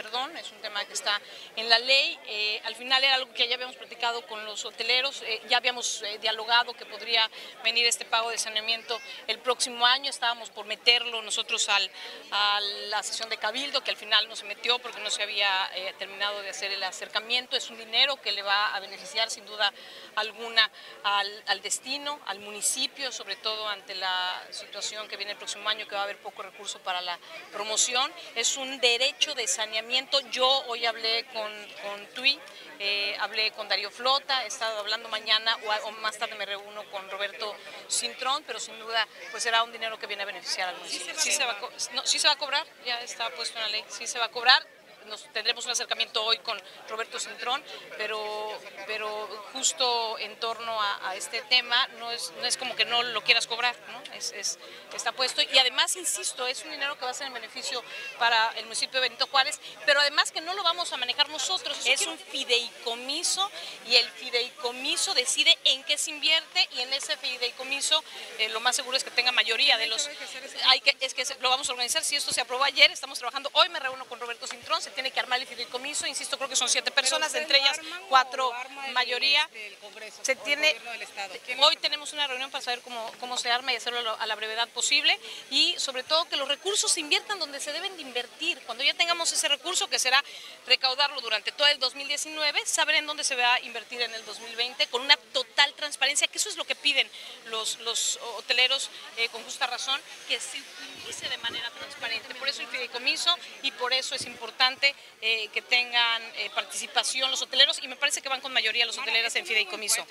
es un tema que está en la ley. Eh, al final era algo que ya habíamos platicado con los hoteleros, eh, ya habíamos eh, dialogado que podría venir este pago de saneamiento el próximo año, estábamos por meterlo nosotros a la sesión de Cabildo, que al final no se metió porque no se había terminado de hacer el acercamiento. Es un dinero que le va a beneficiar sin duda alguna al, al destino, al municipio, sobre todo ante la situación que viene el próximo año, que va a haber poco recurso para la promoción. Es un derecho de saneamiento. Yo hoy hablé con, con TUI, eh, hablé con Darío Flota, he estado hablando mañana o, más tarde me reúno con Roberto Cintrón, pero sin duda pues será un dinero que viene a beneficiar al municipio. Sí se va, no, sí se va a cobrar, ya está puesto en la ley, sí se va a cobrar nos tendremos un acercamiento hoy con Roberto Cintrón, pero, pero justo en torno a, este tema no es, no es como que no lo quieras cobrar, ¿no? Es, está puesto. Y además, insisto, es un dinero que va a ser en beneficio para el municipio de Benito Juárez, pero además que no lo vamos a manejar nosotros, es un fideicomiso y el fideicomiso decide en qué se invierte y en ese fideicomiso eh, lo más seguro es que tenga mayoría de los... Hay que, es que lo vamos a organizar, si esto se aprobó ayer, estamos trabajando, hoy me reúno con Roberto Cintrón, tiene que armar el fideicomiso, insisto, creo que son siete personas, entre ellas cuatro mayoría. Se tiene, hoy tenemos una reunión para saber cómo, cómo se arma y hacerlo a la brevedad posible y sobre todo que los recursos se inviertan donde se deben de invertir. Cuando ya tengamos ese recurso, que será recaudarlo durante todo el 2019, saber en dónde se va a invertir en el 2020 con una total transparencia, que eso es lo que piden los, los hoteleros eh, con justa razón, que se utilice de manera transparente. Por eso el fideicomiso y por eso es importante eh, que tengan eh, participación los hoteleros y me parece que van con mayoría los hoteleros en fideicomiso.